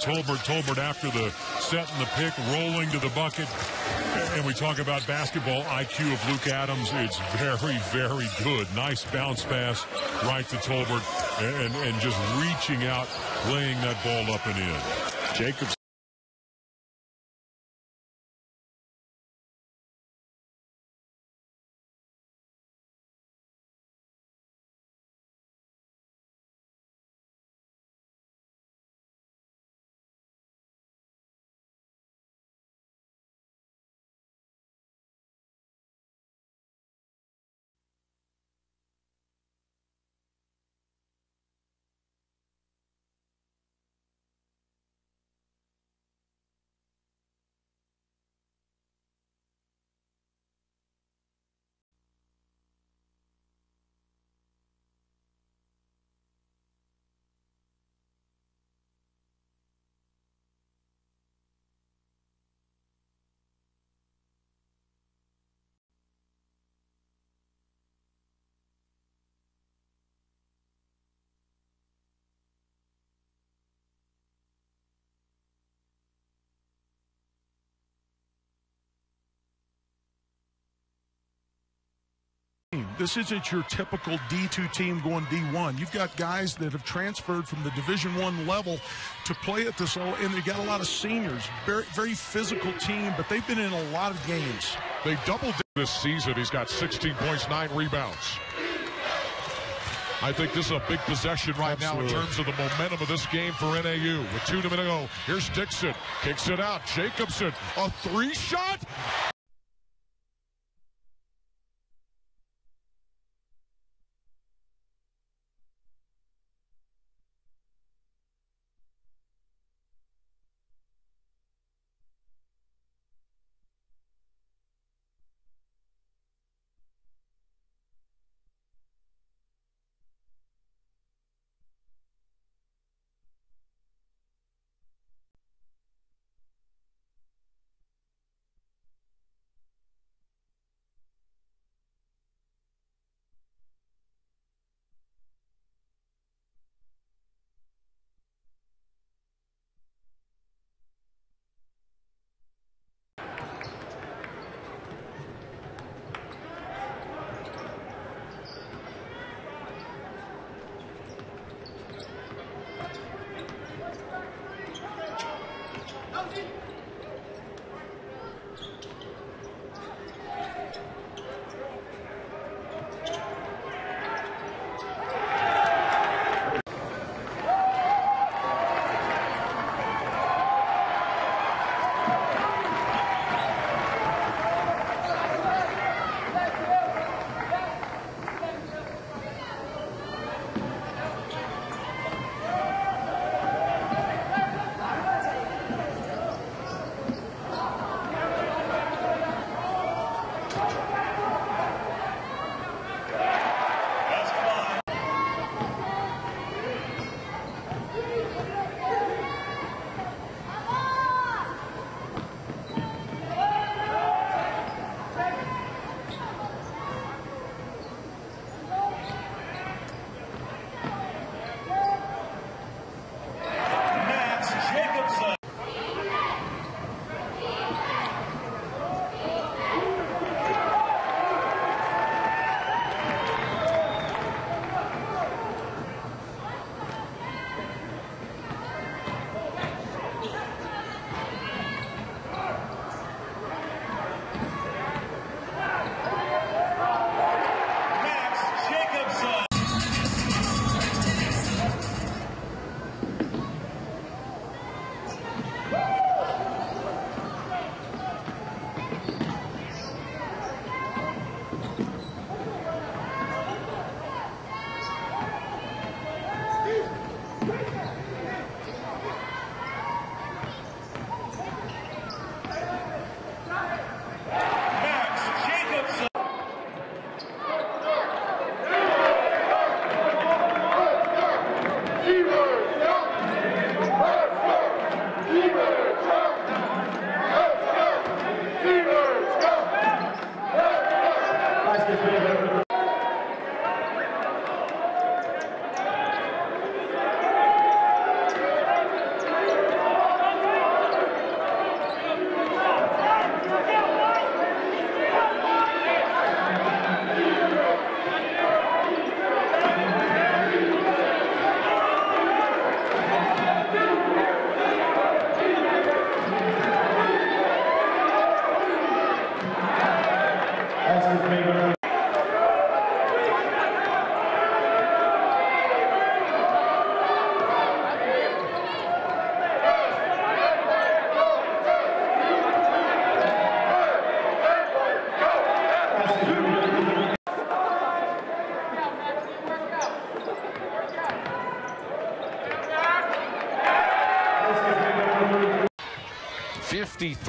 Tolbert, Tolbert after the set and the pick, rolling to the bucket. And we talk about basketball IQ of Luke Adams. It's very, very good. Nice bounce pass right to Tolbert and, and just reaching out, laying that ball up and in. Jacobs This isn't your typical D2 team going D1. You've got guys that have transferred from the Division One level to play at this level, and they've got a lot of seniors. Very, very physical team, but they've been in a lot of games. They doubled this season. He's got 16 points, nine rebounds. I think this is a big possession right Absolutely. now in terms of the momentum of this game for NAU. With two to go, here's Dixon, kicks it out. Jacobsen, a three shot.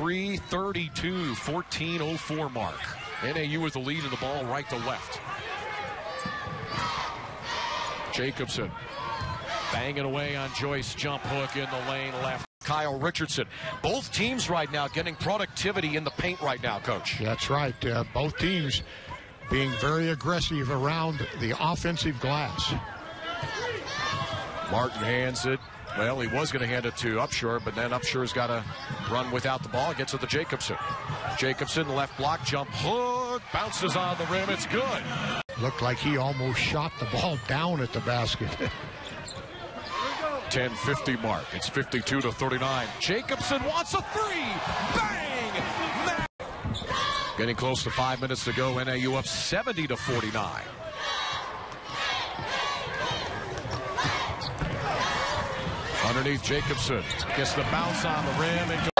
53 32, 14.04 mark. NAU with the lead of the ball right to left. Jacobsen banging away on Joyce. Jump hook in the lane left. Kyle Richardson. Both teams right now getting productivity in the paint right now, coach. That's right. Uh, both teams being very aggressive around the offensive glass. Martin hands it. Well, he was going to hand it to Upshur, but then Upshur's got to run without the ball. Gets it to Jacobsen. Jacobsen, left block, jump hook, bounces on the rim. It's good. Looked like he almost shot the ball down at the basket. 10-50 mark. It's 52 to 39. Jacobsen wants a three. Bang! Getting close to five minutes to go. NAU up 70 to 49. Underneath Jacobsen. Gets the bounce on the rim.